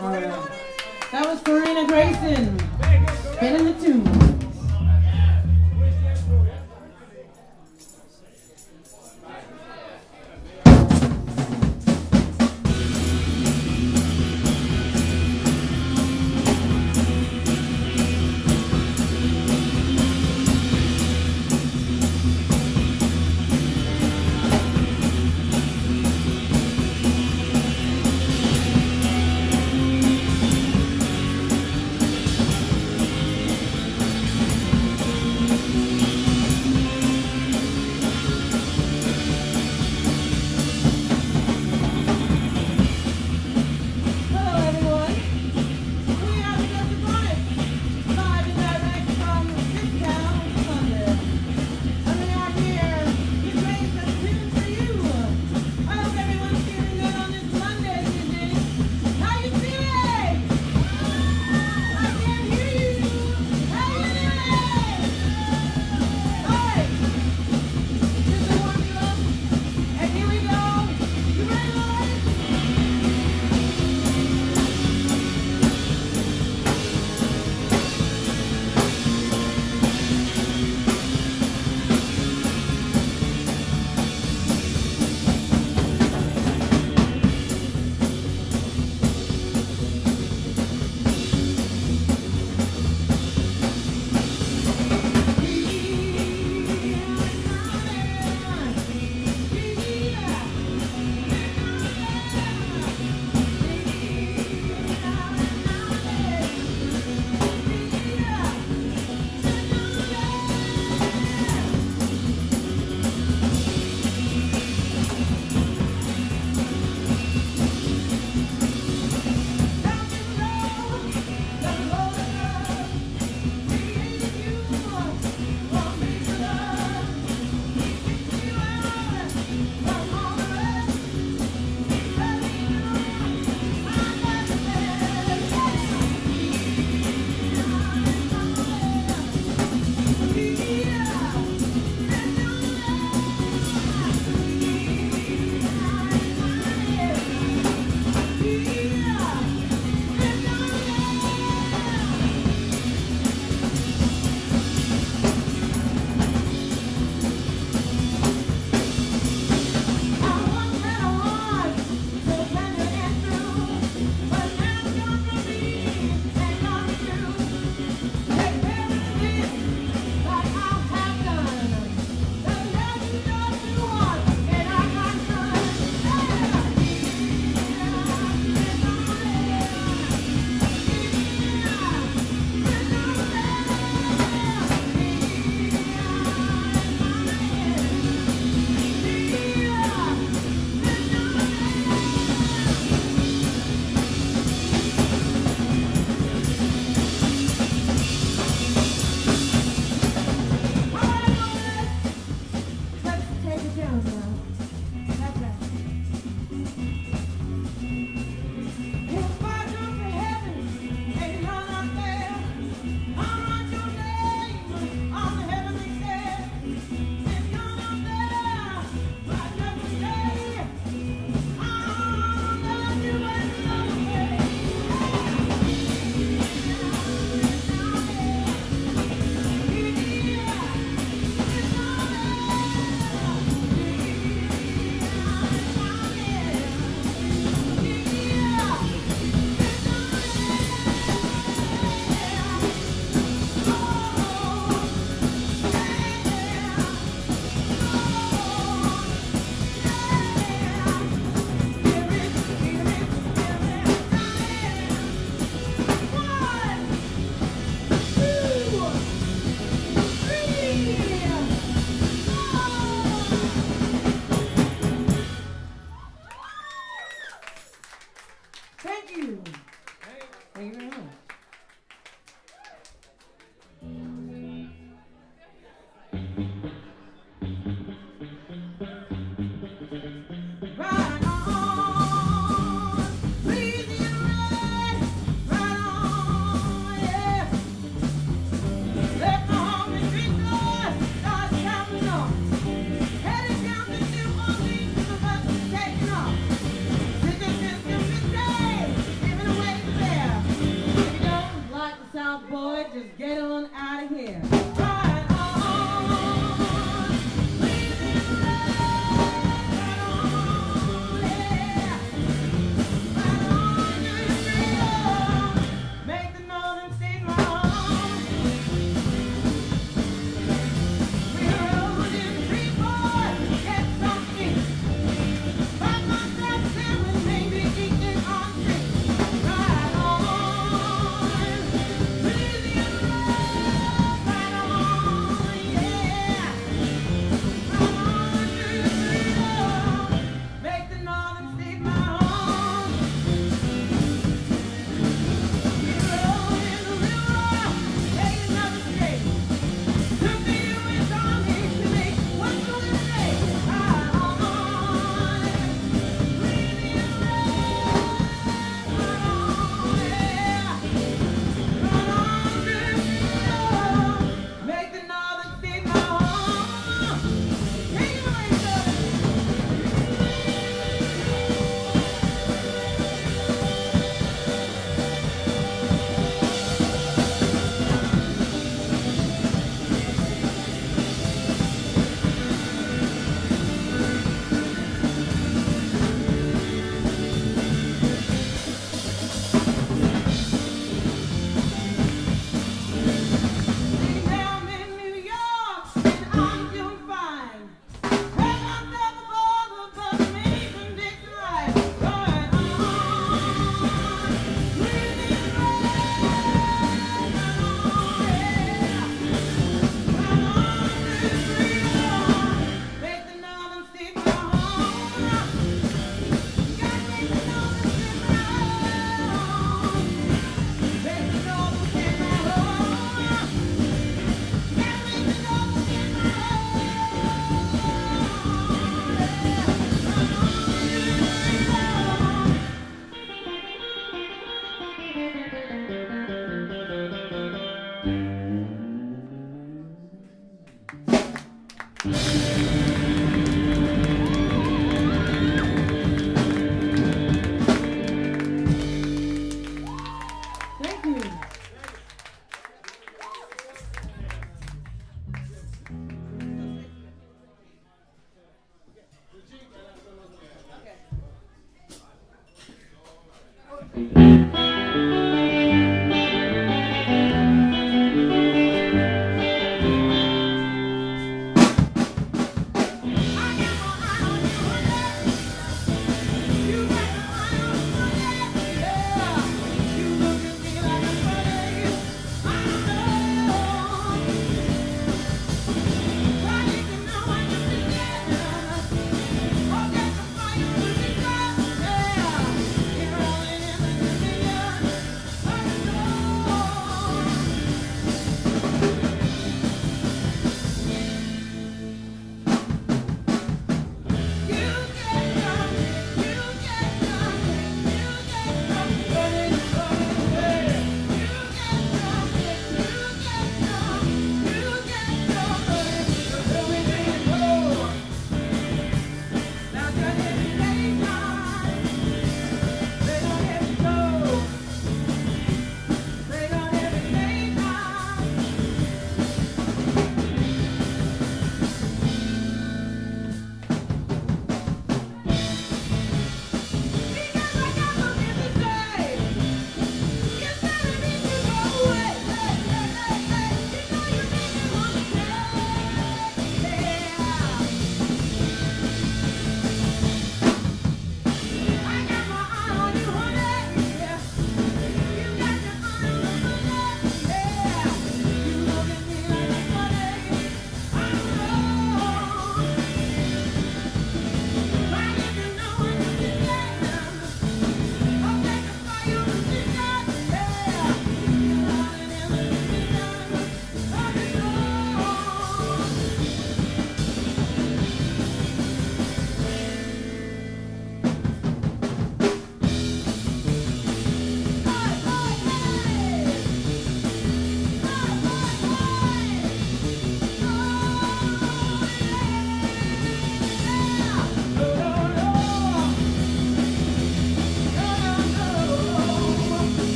That was Karina Grayson. Get in the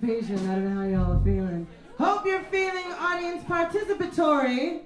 participation. I don't know how y'all are feeling. Hope you're feeling audience participatory.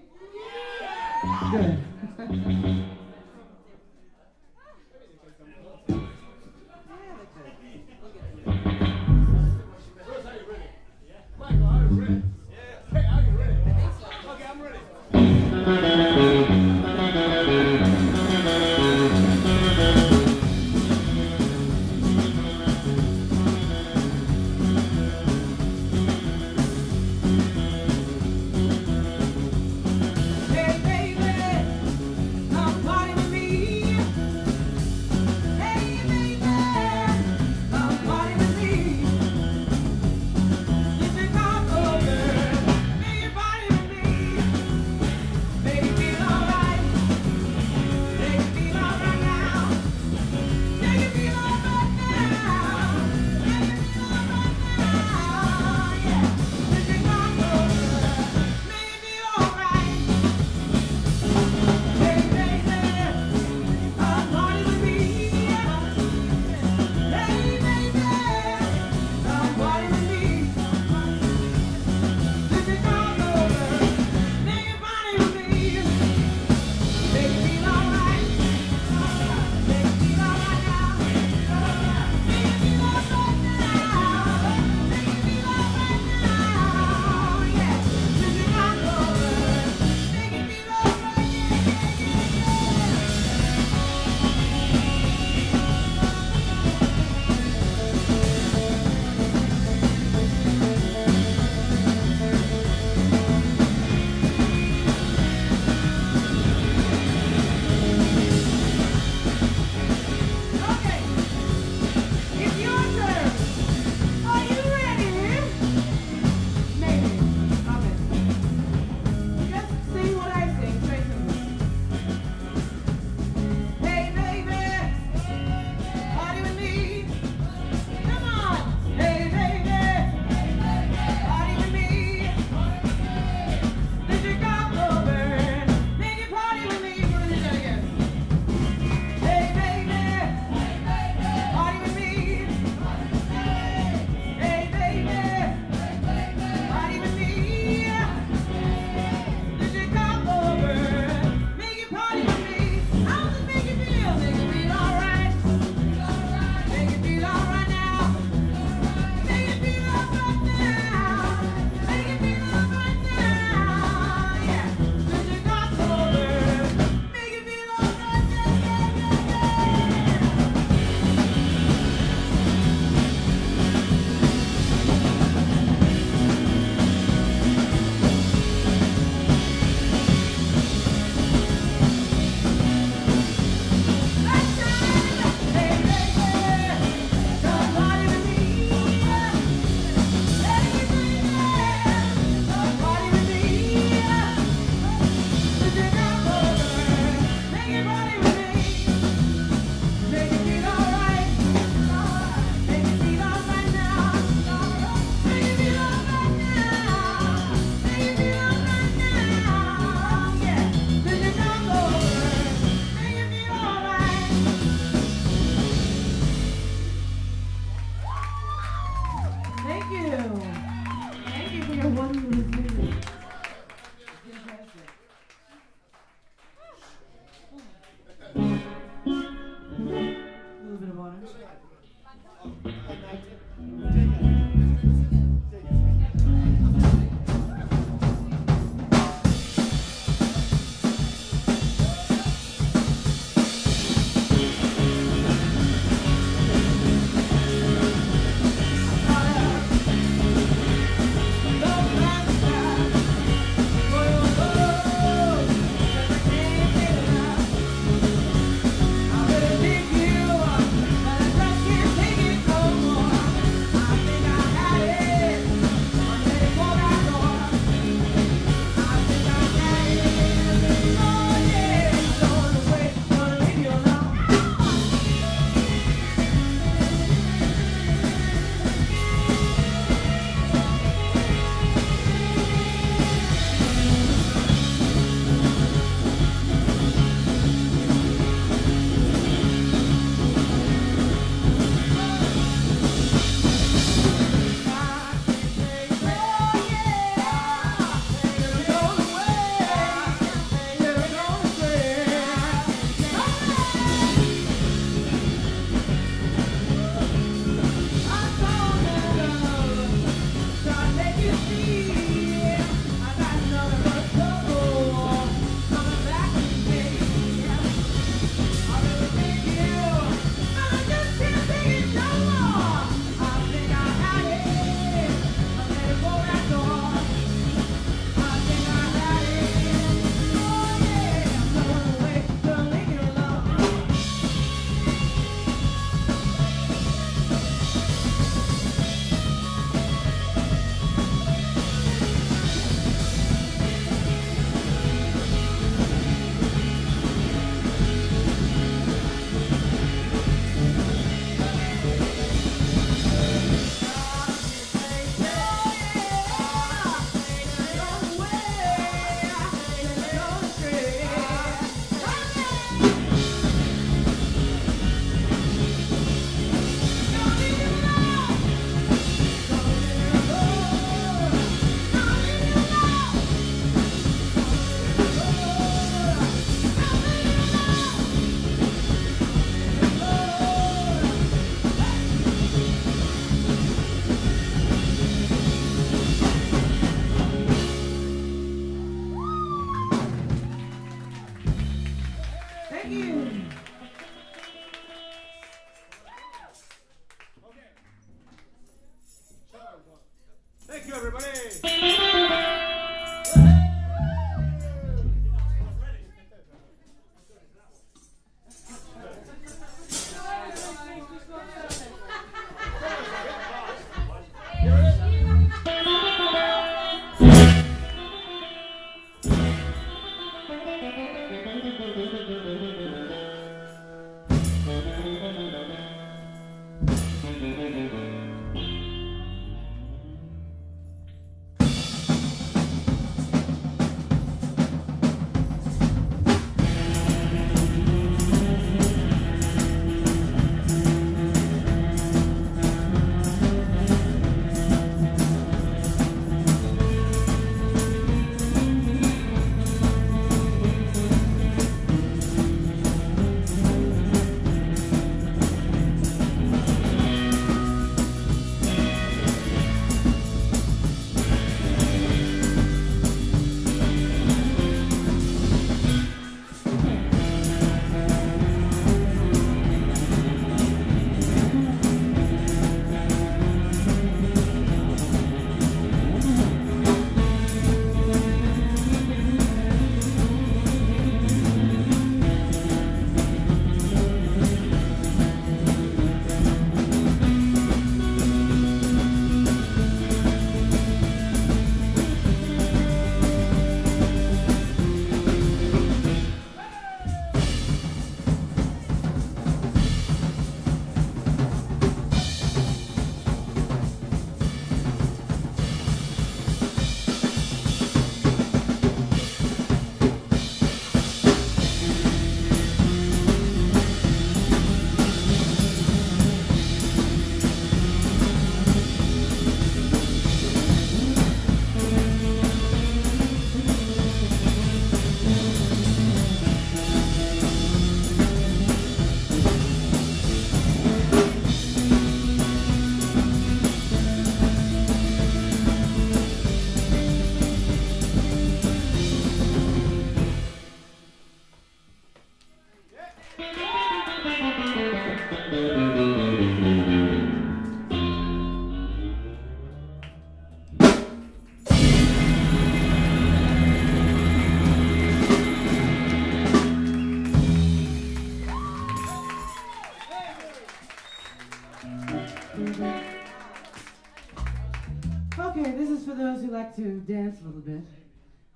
To dance a little bit.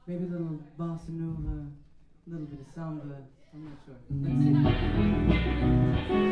Maybe a little bossa nova, a little bit of samba. I'm not sure.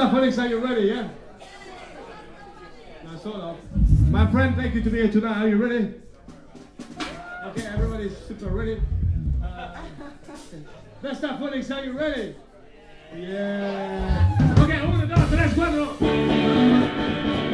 Not Felix, are you ready, yeah? Now, sort of. My friend, thank you to be here tonight. Are you ready? Okay, everybody's super ready. Uh, not Felix, are you ready? Yeah. Okay, open the door, tres, cuatro. Thank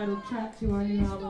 title track to our new album.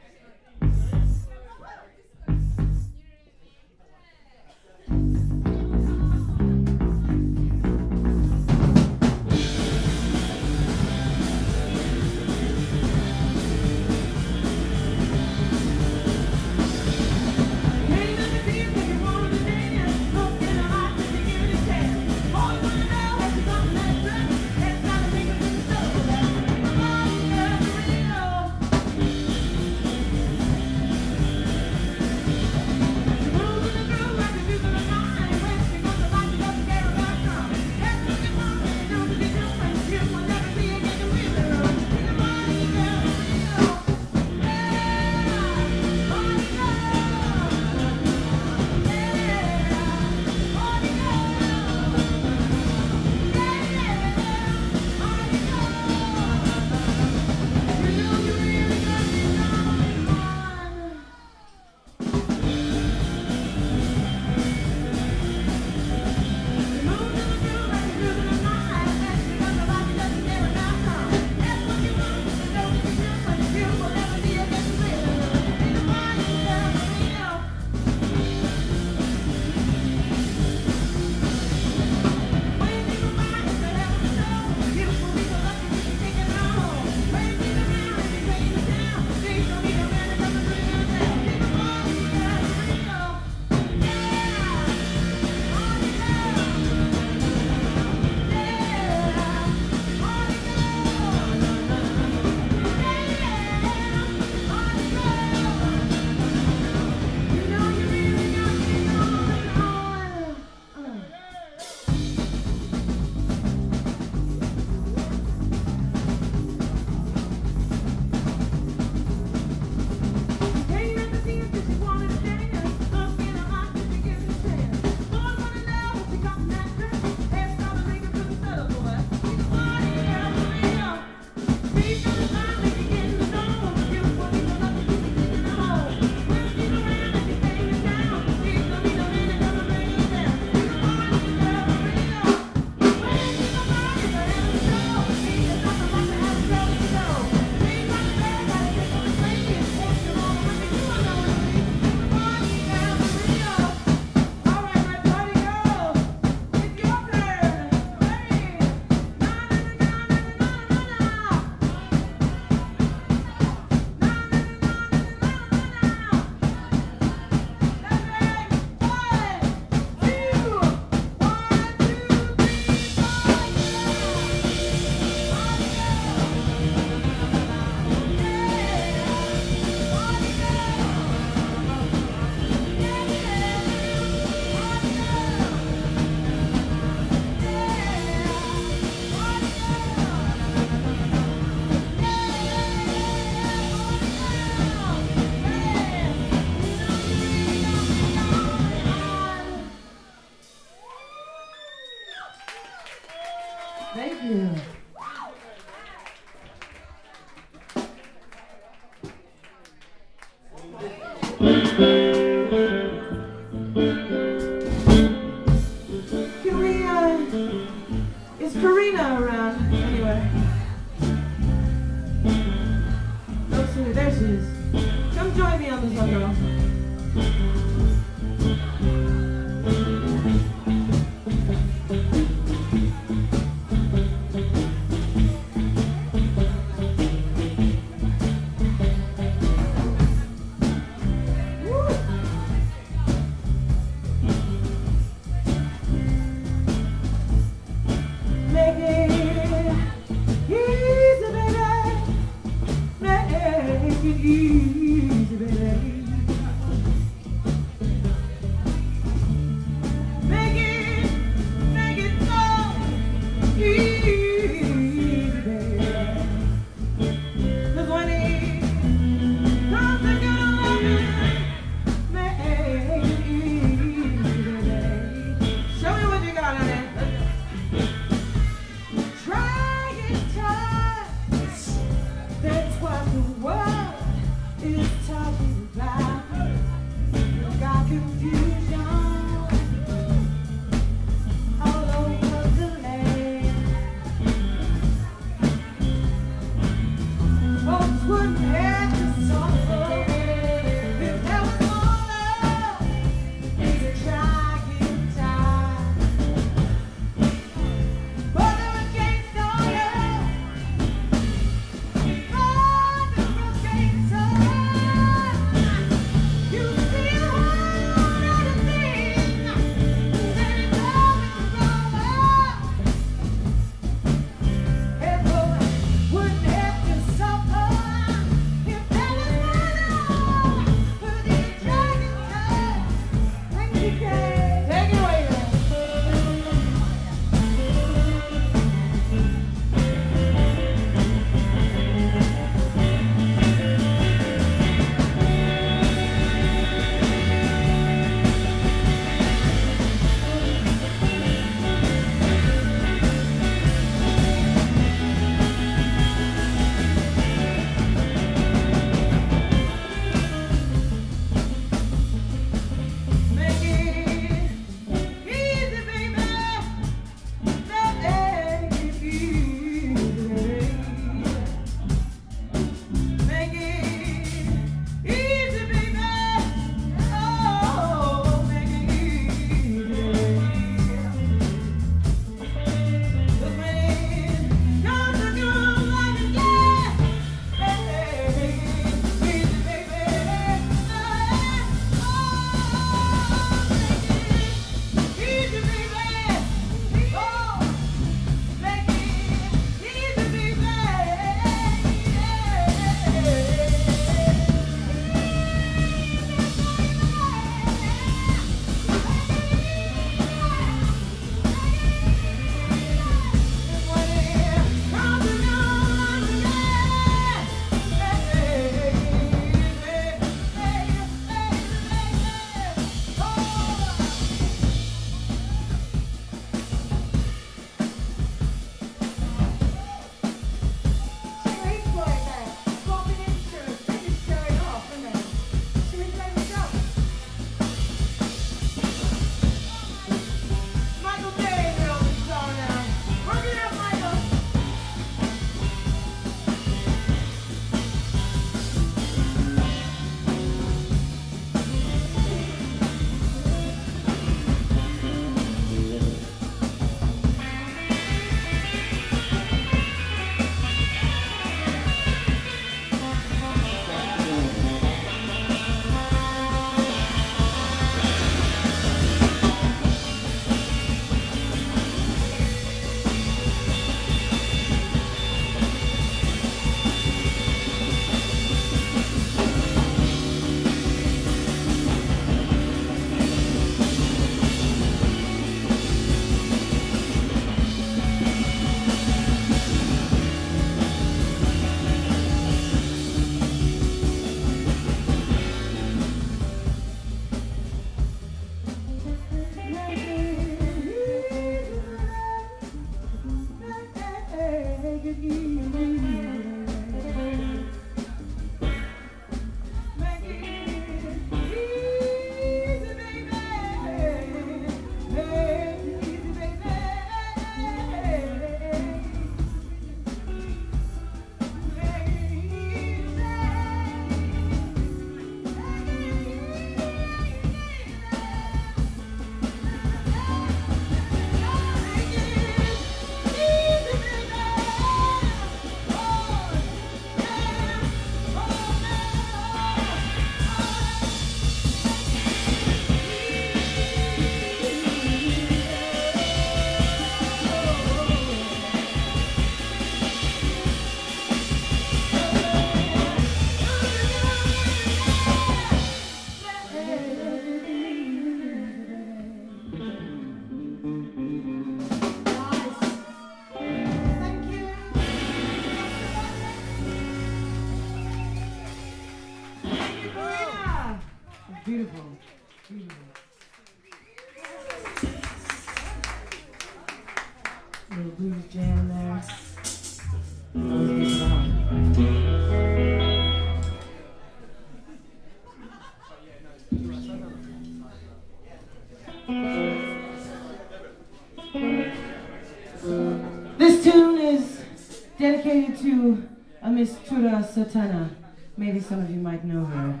Satana. Maybe some of you might know her.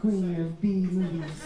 Queen of B movies.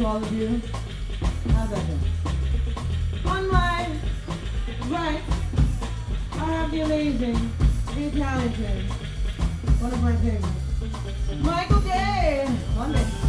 To all of you. How's that going? On my right, I have the amazing, the talented, one of my favorites, Michael Day. Monday.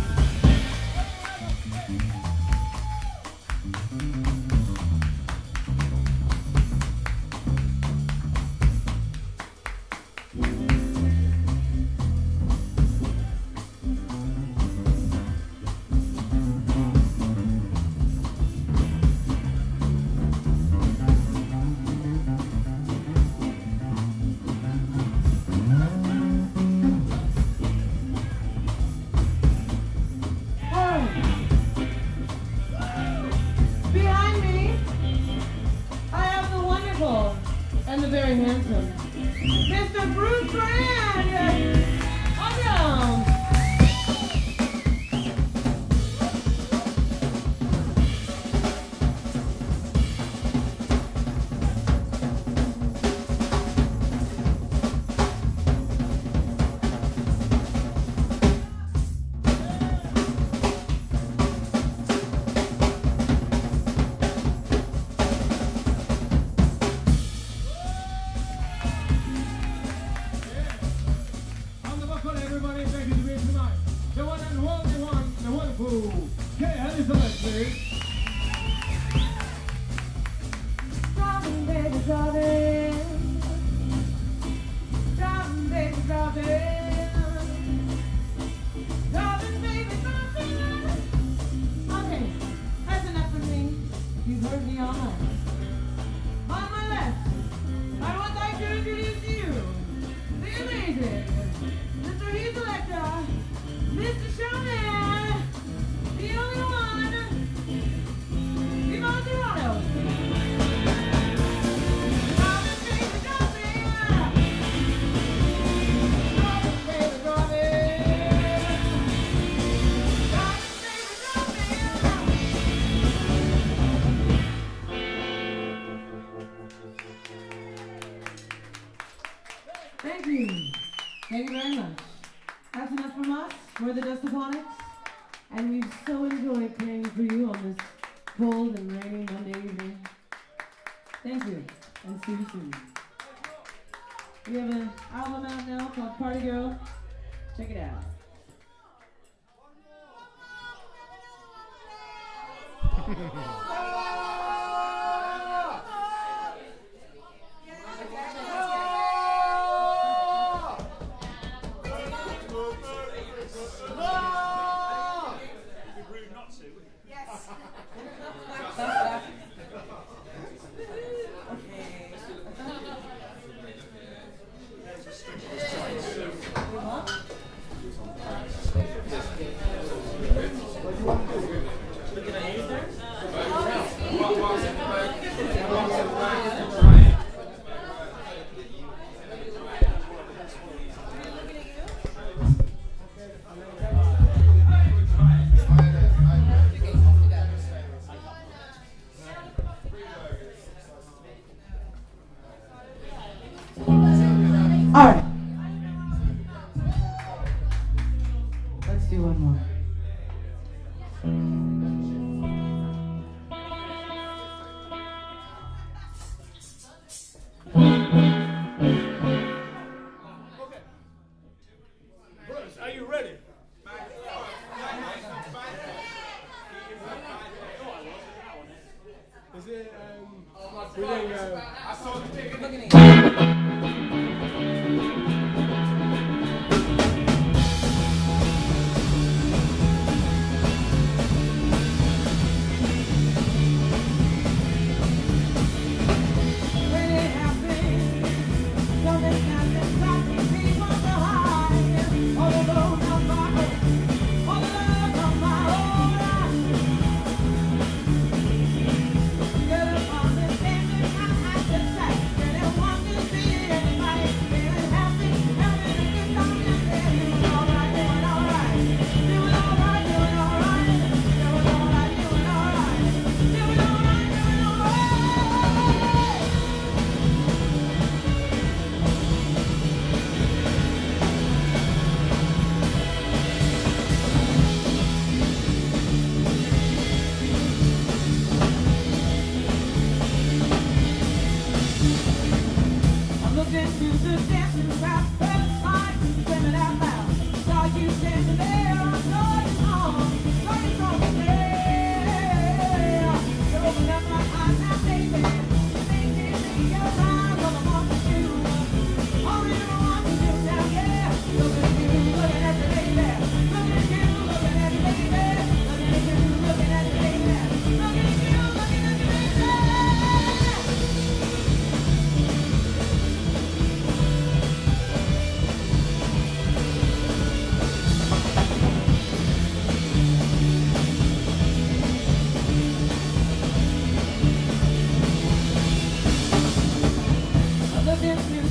different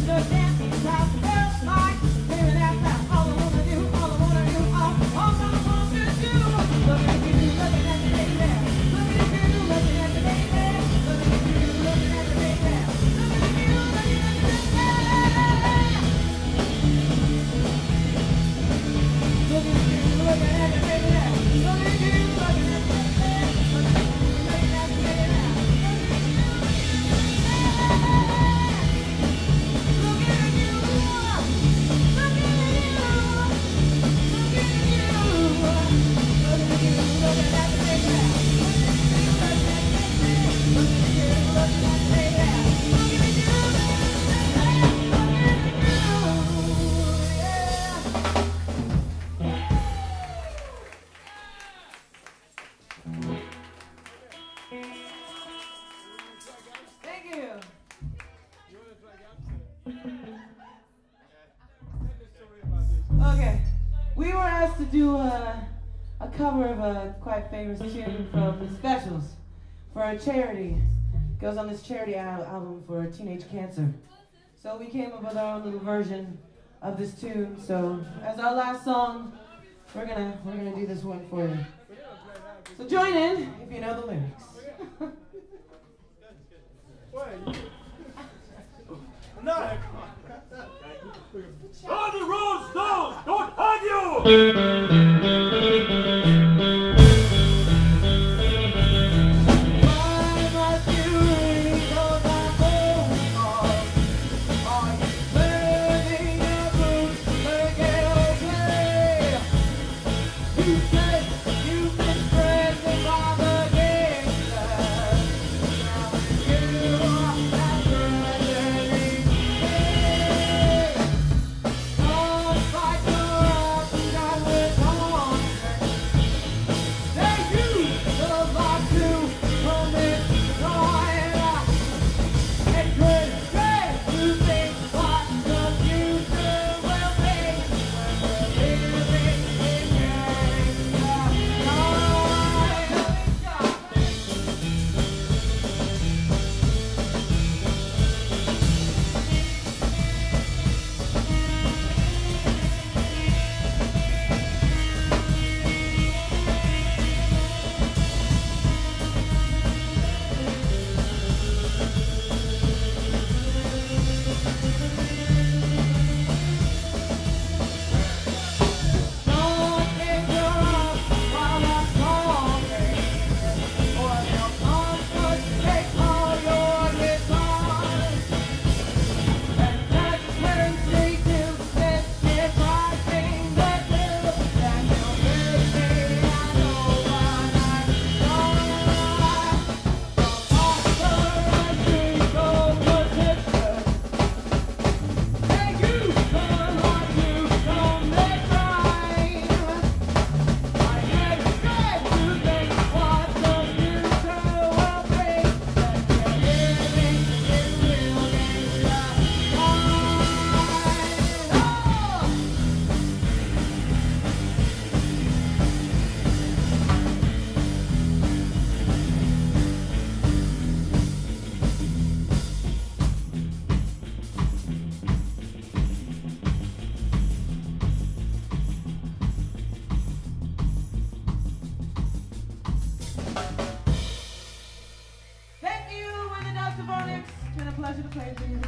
famous tune from the Specials for a charity. Goes on this charity al album for teenage cancer. So we came up with our own little version of this tune. So as our last song, we're gonna we're gonna do this one for you. So join in if you know the lyrics. no.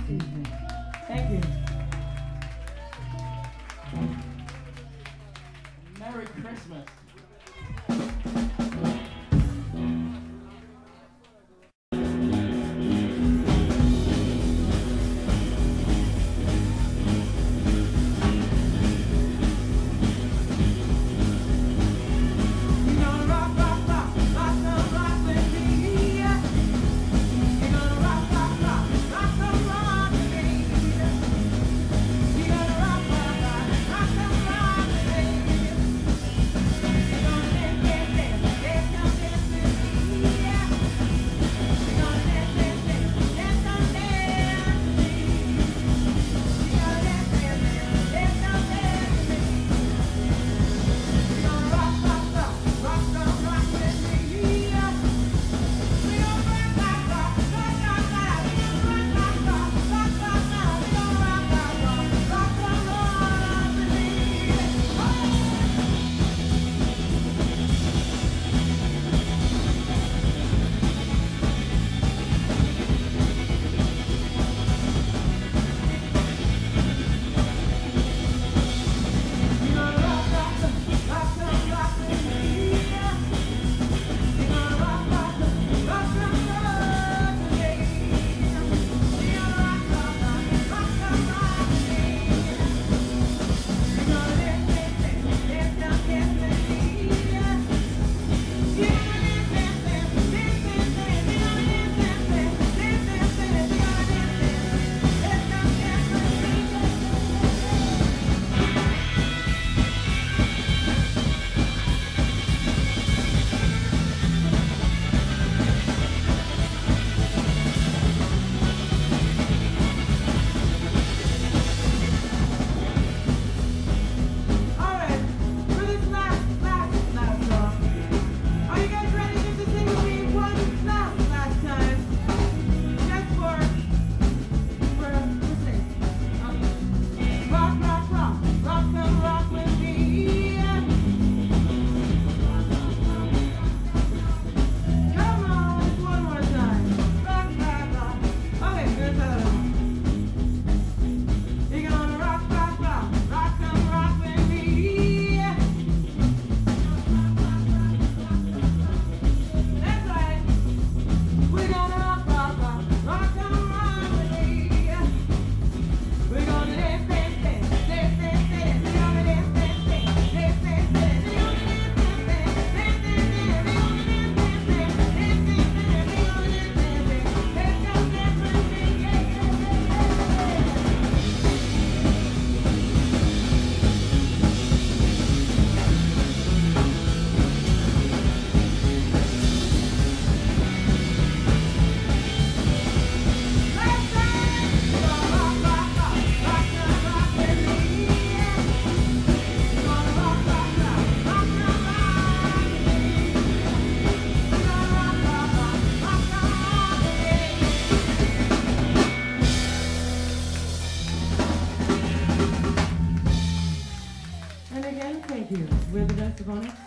Yeah. Thank you.